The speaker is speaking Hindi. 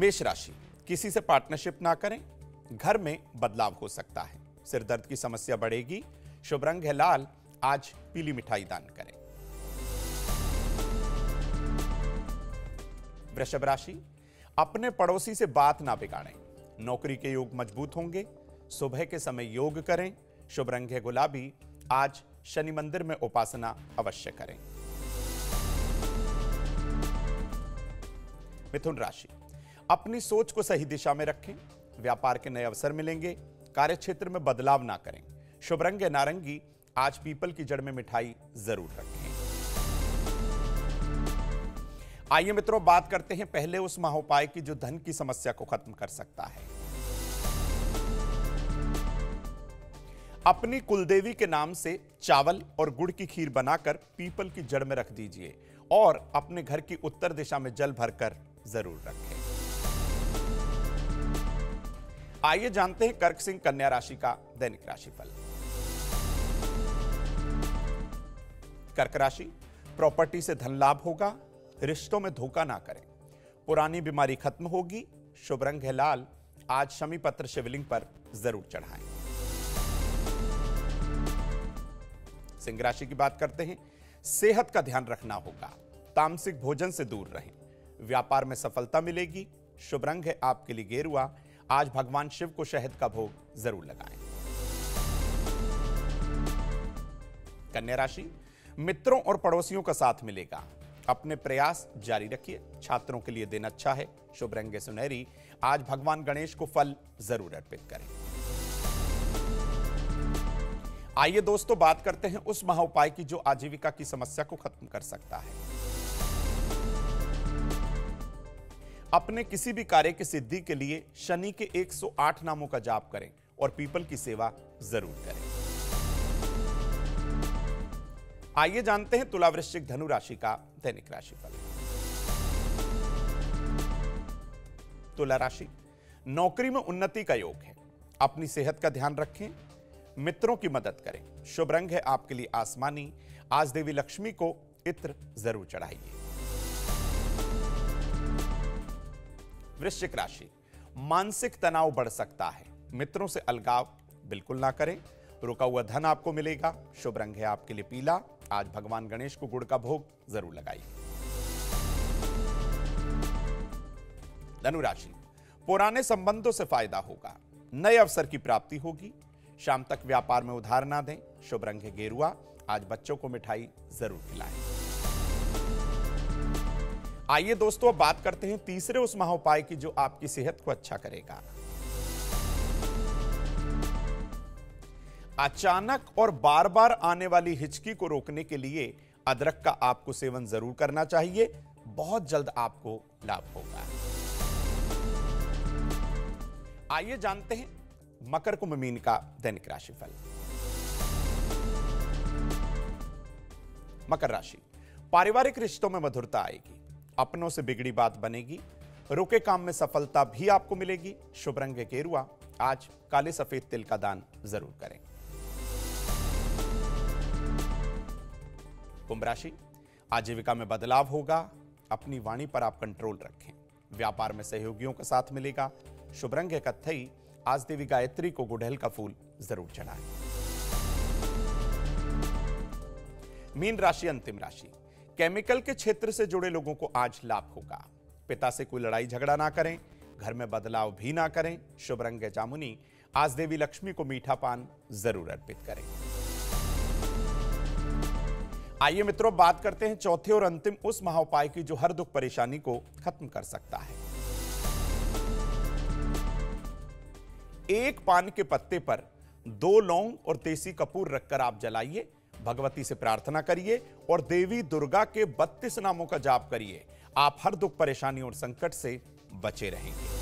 मेष राशि, किसी से पार्टनरशिप ना करें, घर में बदलाव हो सकता है। सिर दर्द की समस्या बढ़ेगी, शुभ रंग है लाल, आज पीली मिठाई दान करें। वृषभ राशि, अपने पड़ोसी से बात ना बिगाड़ें, नौकरी के योग मज़बूत होंगे, सुबह के समय योग करें, शुभ रंग है गुलाबी, आज शनि मंदिर में उपासना अवश्य करें। मिथुन राशि अपनी सोच को सही दिशा में रखें। व्यापार के नए अवसर मिलेंगे। कार्य क्षेत्र में बदलाव ना करें। शुभ रंग नारंगी, आज पीपल की जड़ में मिठाई ज़रूर रखें। आइए मित्रों, बात करते हैं पहले उस महाउपाय की जो धन की समस्या को खत्म कर सकता है। अपनी कुलदेवी के नाम से चावल और गुड़ की खीर बनाकर पीपल की जड़ में रख दीजिए और अपने घर की उत्तर दिशा में जल भरकर ज़रूर रखें। आइए जानते हैं कर्क सिंह कन्या राशि का दैनिक राशिफल। कर्क राशि, प्रॉपर्टी से धन लाभ होगा, रिश्तों में धोखा ना करें। पुरानी बीमारी खत्म होगी, शुभ रंग है लाल, आज शमी पत्र शिवलिंग पर ज़रूर चढ़ाएँ। सिंह राशि की बात करते हैं, सेहत का ध्यान रखना होगा, तामसिक भोजन से दूर रहें। व्यापार में सफलता मिलेगी, शुभ रंग है आपके लिए गेरुआ आज भगवान शिव को शहद का भोग ज़रूर लगाएँ। कन्या राशि, मित्रों और पड़ोसियों का साथ मिलेगा। अपने प्रयास जारी रखिए। छात्रों के लिए दिन अच्छा है। शुभ रंग सुनहरी। आज भगवान गणेश को फल ज़रूर अर्पित करें। आइए दोस्तों, बात करते हैं उस महाउपाय की जो आजीविका की समस्या को खत्म कर सकता है। अपने किसी भी कार्य की सिद्धि के लिए शनि के 108 नामों का जाप करें और पीपल की सेवा ज़रूर करें। आइए जानते हैं तुला वृश्चिक धनु राशि का दैनिक राशिफल। तुला राशि, नौकरी में उन्नति का योग है। अपनी सेहत का ध्यान रखें, मित्रों की मदद करें। शुभ रंग है आपके लिए आसमानी। आज देवी लक्ष्मी को इत्र ज़रूर चढ़ाइए। वृश्चिक राशि। मानसिक तनाव बढ़ सकता है। मित्रों से अलगाव बिल्कुल ना करें। रुका हुआ धन आपको मिलेगा। शुभ रंग है आपके लिए पीला। आज भगवान गणेश को गुड़ का भोग ज़रूर लगाइए। धनुराशि। पुराने संबंधों से फ़ायदा होगा। नए अवसर की प्राप्ति होगी। शाम तक व्यापार में उधार ना दें। शुभ रंग है गेरुआ। आज बच्चों को मिठाई ज़रूर खिलाएँ। आइए दोस्तों अब बात करते हैं तीसरे उस महाउपाय की जो आपकी सेहत को अच्छा करेगा। अचानक और बार बार आने वाली हिचकी को रोकने के लिए अदरक का आपको सेवन ज़रूर करना चाहिए। बहुत जल्द आपको लाभ होगा। आइए जानते हैं मकर कुंभ मीन का दैनिक राशिफल। मकर राशि। पारिवारिक रिश्तों में मधुरता आएगी। अपनों से बिगड़ी बात बनेगी। रुके काम में सफलता भी आपको मिलेगी। शुभ रंग केरुआ, आज काले सफ़ेद तिल का दान ज़रूर करें। कुंभ राशि, आजीविका में बदलाव होगा। अपनी वाणी पर आप कंट्रोल रखें। व्यापार में सहयोगियों का साथ मिलेगा। शुभ रंग कत्थई आज देवी गायत्री को गुड़हल का फूल ज़रूर चढ़ाएँ। मीन राशि, अंतिम राशि। केमिकल के क्षेत्र से जुड़े लोगों को आज लाभ होगा। पिता से कोई लड़ाई झगड़ा ना करें, घर में बदलाव भी ना करें। शुभ रंग जामुनी आज देवी लक्ष्मी को मीठा पान ज़रूर अर्पित करें। आइए मित्रों, बात करते हैं चौथे और अंतिम उस महाउपाय की जो हर दुख परेशानी को खत्म कर सकता है। एक पान के पत्ते पर दो लौंग और देसी कपूर रखकर आप जलाइए। भगवती से प्रार्थना करिए और देवी दुर्गा के बत्तीस नामों का जाप करिए। आप हर दुख परेशानी और संकट से बचे रहेंगे।